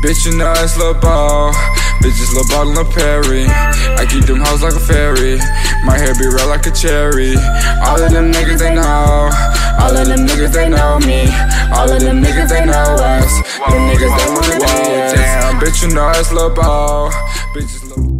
Bitch, you know it's Lil Ball. Bitches Lil Ball and Perry. I keep them hoes like a fairy. My hair be red like a cherry. All of them niggas they know. All of them niggas they know me. All of them niggas they know us. Them niggas they be us. Damn, bitch, you know it's Lil Ball. Bitches Lil